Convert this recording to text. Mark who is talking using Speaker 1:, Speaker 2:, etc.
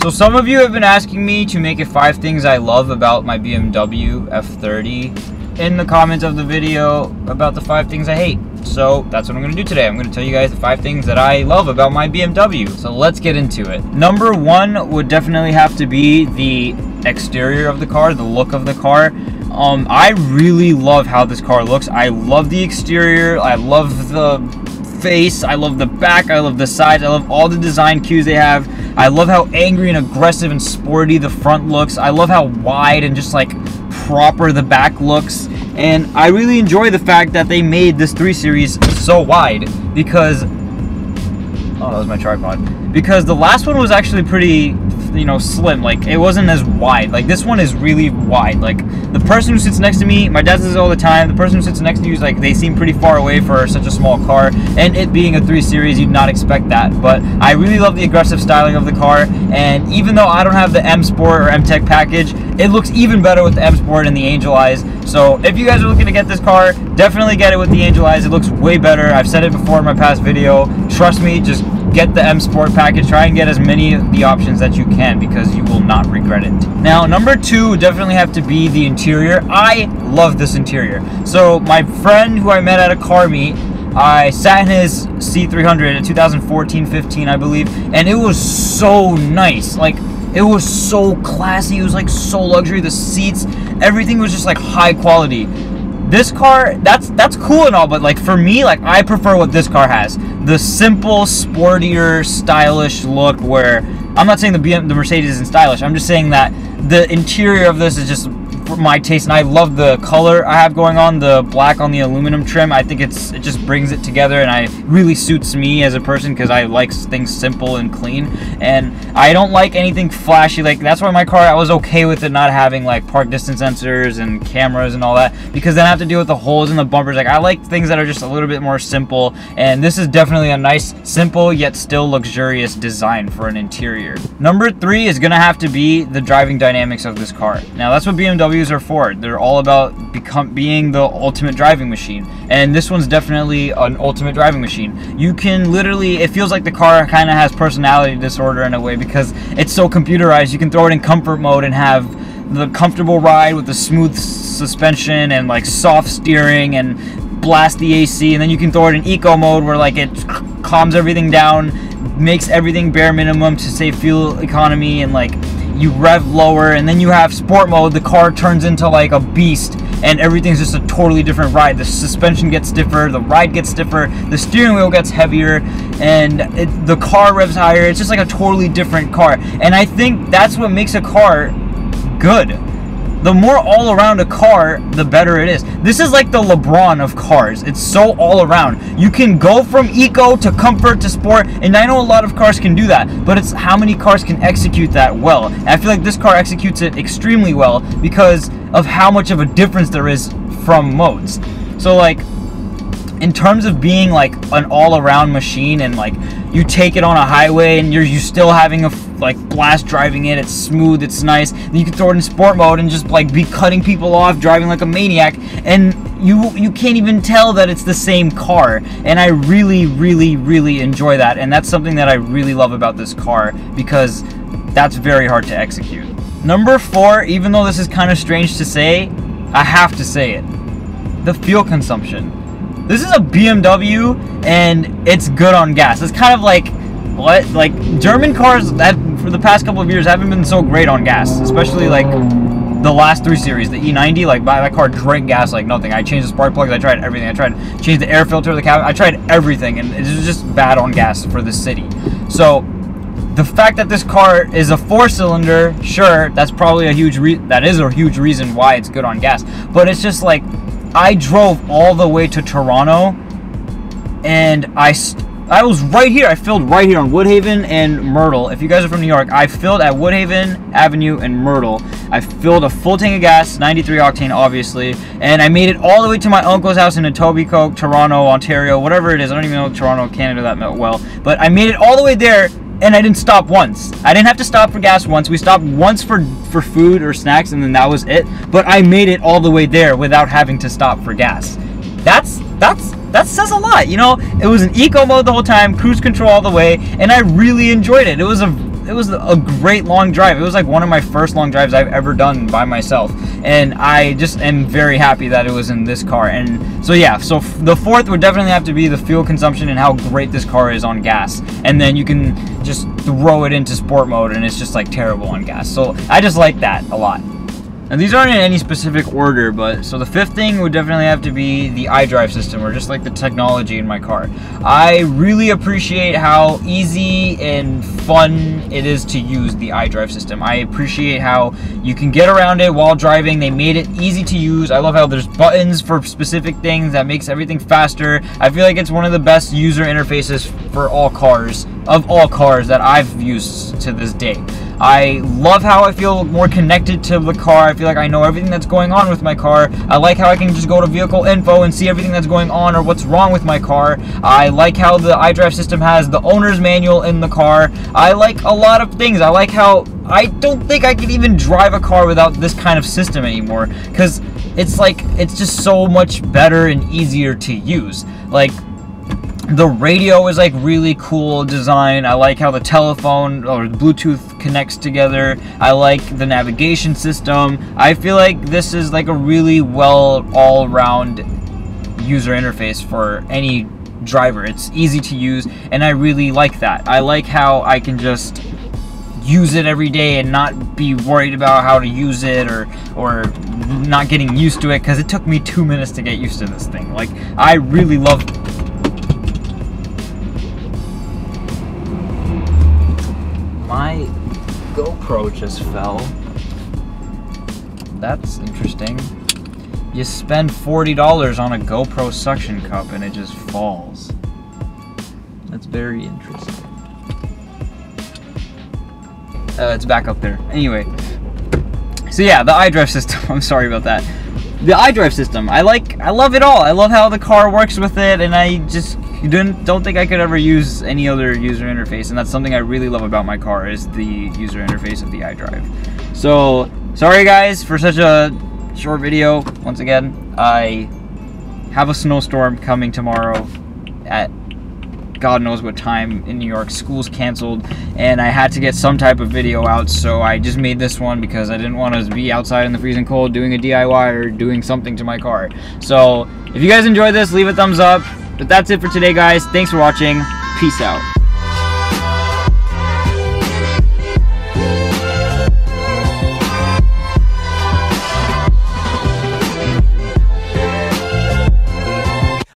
Speaker 1: So some of you have been asking me to make it five things I love about my BMW F30 in the comments of the video about the five things I hate. So that's what I'm gonna do today. I'm gonna tell you guys the five things that I love about my BMW. So let's get into it. Number one would definitely have to be the exterior of the car, the look of the car. Um, I really love how this car looks. I love the exterior. I love the face. I love the back. I love the sides. I love all the design cues they have. I love how angry and aggressive and sporty the front looks. I love how wide and just like proper the back looks. And I really enjoy the fact that they made this 3 Series so wide because... Oh, that was my tripod. Because the last one was actually pretty you know slim. Like it wasn't as wide. Like this one is really wide. Like the person who sits next to me my dad says all the time the person who sits next to you is like they seem pretty far away for such a small car. And it being a 3 series you'd not expect that. But i really love the aggressive styling of the car. And even though i don't have the m sport or m tech package it looks even better with the m sport and the angel eyes. So if you guys are looking to get this car definitely get it with the angel eyes. It looks way better. I've said it before in my past video. Trust me just get the M Sport package. Try and get as many of the options that you can because you will not regret it. Now, number two definitely have to be the interior. I love this interior. So my friend who I met at a car meet, I sat in his C300 in 2014-15, I believe, and it was so nice. Like, it was so classy. It was like so luxury. The seats, everything was just like high quality this car that's that's cool and all but like for me like i prefer what this car has. The simple sportier stylish look where i'm not saying the BM, the mercedes isn't stylish. I'm just saying that the interior of this is just my taste and I love the color I have going on the black on the aluminum trim. I think it's it just brings it together and I really suits me as a person because I like things simple and clean. And I don't like anything flashy like that's why my car I was okay with it not having like park distance sensors and cameras and all that because then I have to deal with the holes in the bumpers. Like I like things that are just a little bit more simple and this is definitely a nice simple yet still luxurious design for an interior. Number three is gonna have to be the driving dynamics of this car. Now that's what BMW are for. They're all about become being the ultimate driving machine. And this one's definitely an ultimate driving machine. You can literally, it feels like the car kind of has personality disorder in a way because it's so computerized. You can throw it in comfort mode and have the comfortable ride with the smooth suspension and like soft steering and blast the AC and then you can throw it in eco mode where like it calms everything down makes everything bare minimum to save fuel economy and like you rev lower, and then you have sport mode. The car turns into like a beast, and everything's just a totally different ride. The suspension gets stiffer, the ride gets stiffer, the steering wheel gets heavier, and it, the car revs higher. It's just like a totally different car, and I think that's what makes a car good the more all around a car, the better it is. This is like the LeBron of cars. It's so all around. You can go from eco to comfort to sport, and I know a lot of cars can do that, but it's how many cars can execute that well. And I feel like this car executes it extremely well because of how much of a difference there is from modes. So like in terms of being like an all-around machine and like you take it on a highway and you're you still having a like blast driving it it's smooth it's nice you can throw it in sport mode and just like be cutting people off driving like a maniac and you you can't even tell that it's the same car and i really really really enjoy that and that's something that i really love about this car because that's very hard to execute. Number four even though this is kind of strange to say i have to say it the fuel consumption this is a BMW and it's good on gas. It's kind of like what like German cars that for the past couple of years haven't been so great on gas, especially like the last three series, the E90, like that car drank gas like nothing. I changed the spark plugs, I tried everything. I tried change the air filter of the cabin. I tried everything, and it was just bad on gas for the city. So the fact that this car is a four-cylinder, sure, that's probably a huge re- that is a huge reason why it's good on gas. But it's just like I drove all the way to Toronto and I I was right here. I filled right here on Woodhaven and Myrtle. If you guys are from New York, I filled at Woodhaven Avenue and Myrtle. I filled a full tank of gas, 93 octane, obviously, and I made it all the way to my uncle's house in Etobicoke, Toronto, Ontario, whatever it is. I don't even know Toronto, Canada that well, but I made it all the way there and I didn't stop once. I didn't have to stop for gas once. We stopped once for for food or snacks, and then that was it. But I made it all the way there without having to stop for gas. That's that's that says a lot. You know, it was an eco mode the whole time, cruise control all the way, and I really enjoyed it. It was a it was a great long drive. It was like one of my first long drives I've ever done by myself, and I just am very happy that it was in this car. And so yeah, so the fourth would definitely have to be the fuel consumption and how great this car is on gas. And then you can just throw it into sport mode, and it's just like terrible on gas. So I just like that a lot. And these aren't in any specific order, but so the fifth thing would definitely have to be the iDrive system, or just like the technology in my car. I really appreciate how easy and fun it is to use the iDrive system. I appreciate how you can get around it while driving. They made it easy to use. I love how there's buttons for specific things that makes everything faster. I feel like it's one of the best user interfaces for all cars, of all cars that I've used to this day. I love how I feel more connected to the car. I feel like I know everything that's going on with my car. I like how I can just go to vehicle info and see everything that's going on or what's wrong with my car. I like how the iDrive system has the owner's manual in the car. I like a lot of things. I like how I don't think I could even drive a car without this kind of system anymore because it's like it's just so much better and easier to use. Like the radio is like really cool design. I like how the telephone or Bluetooth connects together. I like the navigation system. I feel like this is like a really well all-round user interface for any driver. It's easy to use and I really like that. I like how I can just use it every day and not be worried about how to use it or or not getting used to it because it took me two minutes to get used to this thing. Like I really love GoPro just fell. That's interesting. You spend $40 on a GoPro suction cup and it just falls. That's very interesting. Uh, it's back up there. Anyway. So yeah, the iDrive system. I'm sorry about that. The iDrive system. I like, I love it all. I love how the car works with it and I just don't, don't think I could ever use any other user interface, and that's something I really love about my car is the user interface of the iDrive. So, sorry guys for such a short video. Once again, I have a snowstorm coming tomorrow at God knows what time in New York. School's canceled, and I had to get some type of video out, so I just made this one because I didn't want to be outside in the freezing cold doing a DIY or doing something to my car. So, if you guys enjoyed this, leave a thumbs up. But that's it for today, guys. Thanks for watching. Peace out.